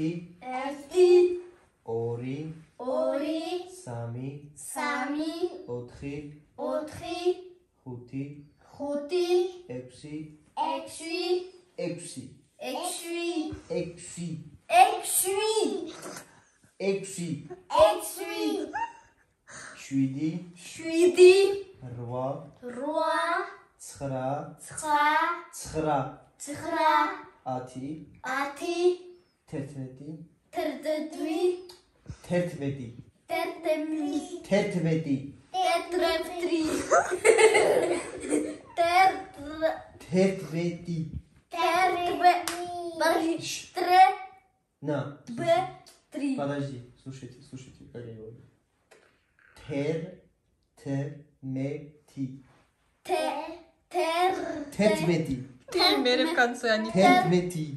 ერთი ორი ორი სამი სამი ოთხი ოთხი ხუთი ხუთი ექვსი ექვსი ექვსი ექვსი ექვსი ექვსი ექვსი ექვსი შვიდი შვიდი რვა რვა ცხრა ცხრა ცხრა ცხრა ათი ათი Tertmedi. Tertmedi. Tertmedi. Tertmedi. Tertmedi. Tertmedi. Tertmedi. Tertmedi. На. Б. Три. Подожди, слушайте, слушайте, как я говорю. Тер. Т. Ме. Ти. Т. Тер. Тетмети. Тер. Мере в конце, а не тетмети.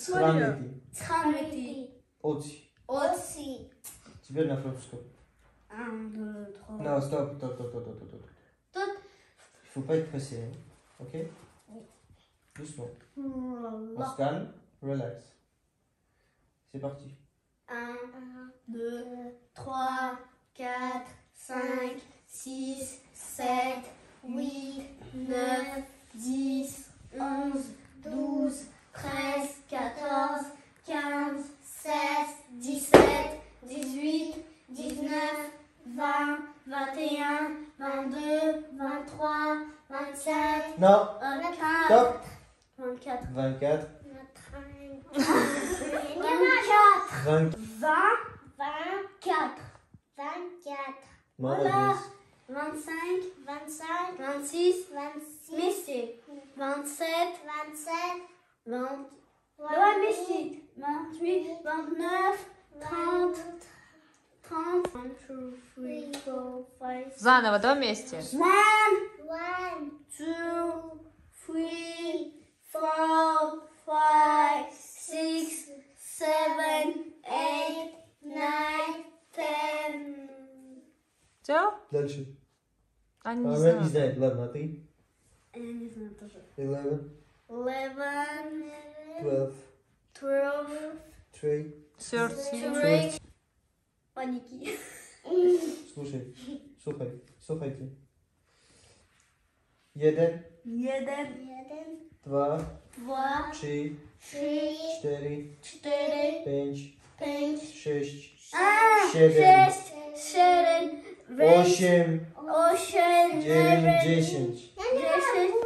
Tramiti. Tramiti. Aussi. Aussi. Tu veux de la Flopsco. 1, 2, 3. Non, stop, stop, stop, stop, stop, stop. faut pas être pressé, hein. ok Oui. Doucement. On se calme, relax. C'est parti. 1, 2, 3, 4, 5, 6, 7, 8, 9, 23, 27. Non. 24. 24. 24. 24. 24. 24. 25, 25, 26, 26, 27, 27, 20, 28, 29, 30, 30, Заново, давай вместе. One, one, two, three, four, five, six, seven, eight, nine, ten. Все? Дальше. Они не Она не знают. знает, ладно, а ты? Я не знаю тоже. Eleven, Eleven, twelve, twelve, three, three. thirteen. Paniki. Słuchaj, słuchaj, słuchajcie. Jeden, Jeden, Jeden, dwa, dwa, trzy, trzy, cztery, cztery, pięć, pięć, sześć, a, siedem, sześć, siedem, osiem, osiem, dziewięć, dziewięć, dziesięć. dziesięć, no no,